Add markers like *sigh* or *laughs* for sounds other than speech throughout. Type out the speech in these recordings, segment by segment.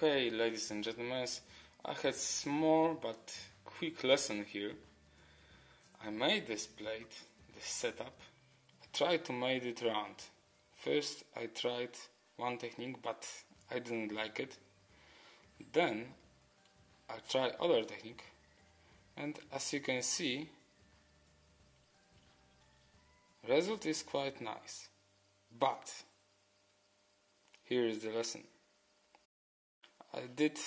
Okay, ladies and gentlemen, I had small but quick lesson here. I made this plate, this setup. I tried to make it round. First I tried one technique but I didn't like it. Then I tried other technique and as you can see result is quite nice. But here is the lesson. I did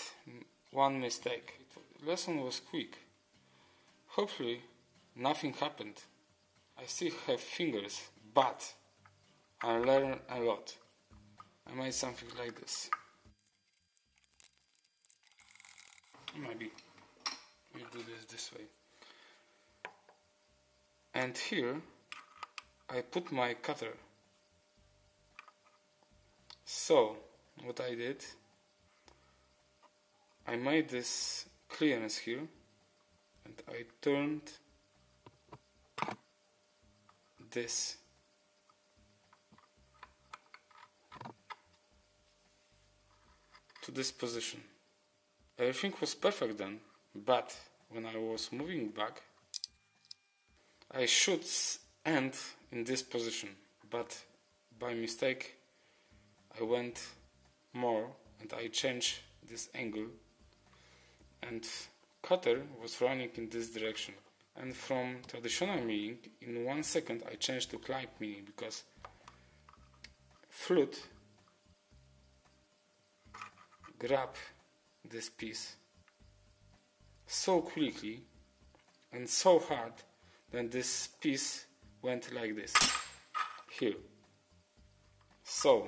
one mistake. Lesson was quick. Hopefully nothing happened. I still have fingers, but I learned a lot. I made something like this. Maybe we do this this way. And here I put my cutter. So what I did I made this clearance here and I turned this to this position. Everything was perfect then, but when I was moving back, I should end in this position, but by mistake I went more and I changed this angle and cutter was running in this direction. And from traditional milling, in one second I changed to clamp milling because flute grab this piece so quickly and so hard that this piece went like this. Here. So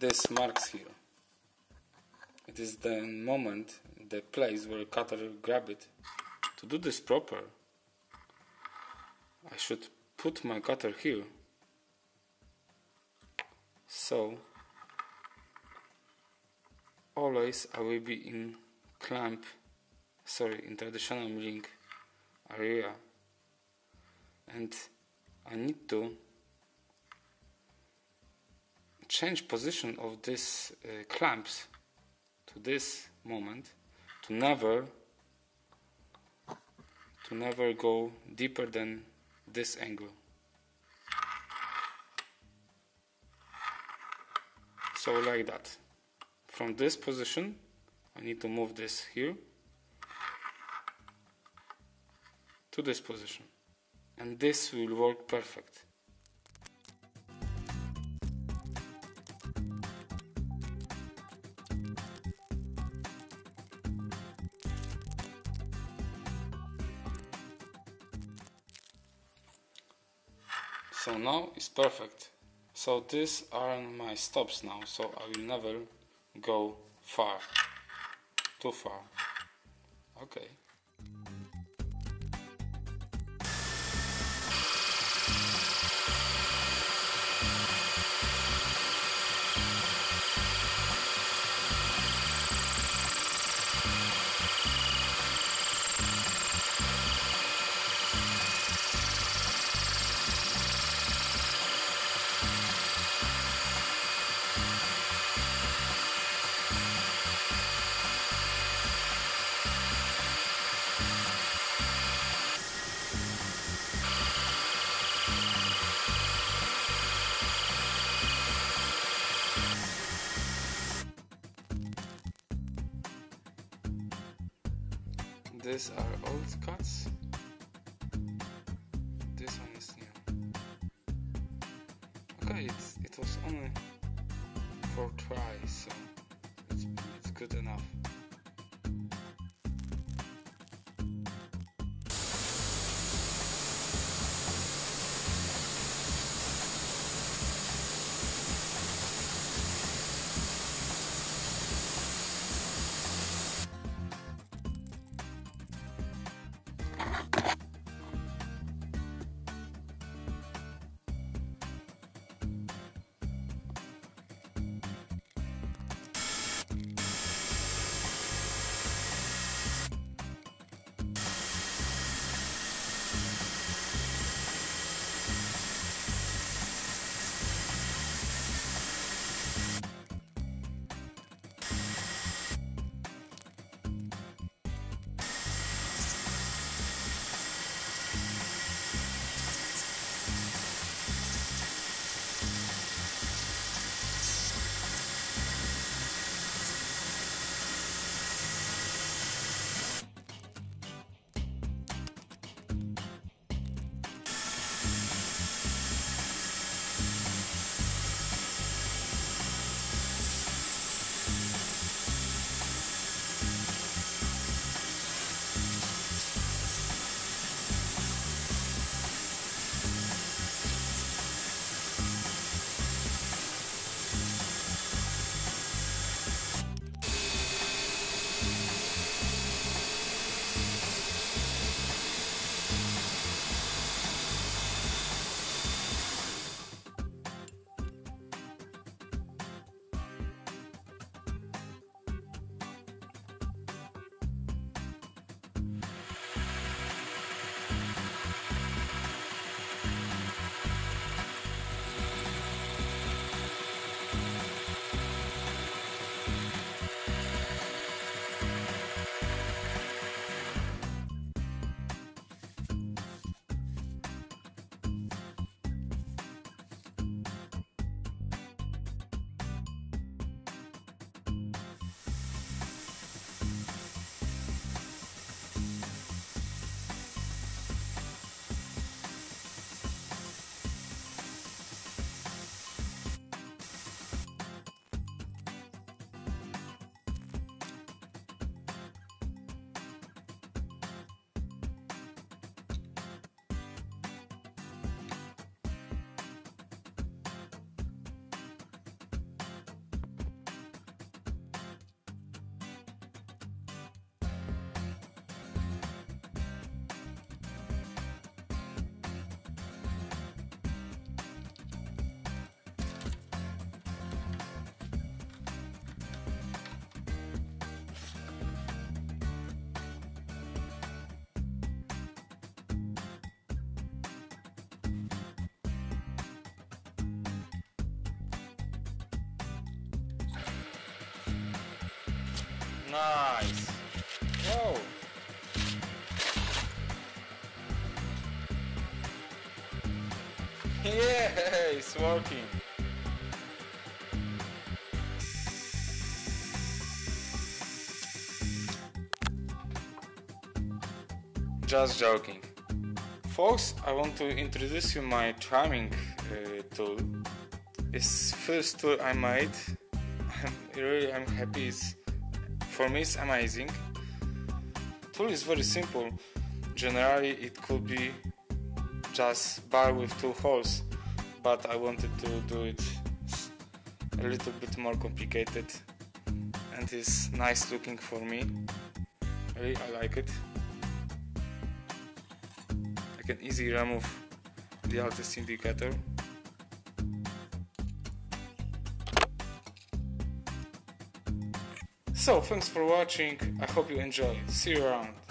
this marks here it is the moment, the place where cutter grab it. To do this proper, I should put my cutter here. So, always I will be in clamp, sorry, in traditional milling area. And I need to change position of these uh, clamps to this moment to never to never go deeper than this angle. So like that. From this position I need to move this here to this position. And this will work perfect it's perfect. So these are my stops now so I will never go far. Too far. Okay These are old cuts. This one is new. Okay, it's, it was only for try, so it's, it's good enough. Nice. Whoa. *laughs* Yeah, it's working. Just joking. Folks, I want to introduce you my tramming uh, tool. It's first tool I made. *laughs* I'm really I'm happy. It's, for me it's amazing. Tool is very simple. Generally it could be just bar with two holes, but I wanted to do it a little bit more complicated and it's nice looking for me. Really, I like it. I can easily remove the altitude indicator. So, thanks for watching. I hope you enjoy. See you around.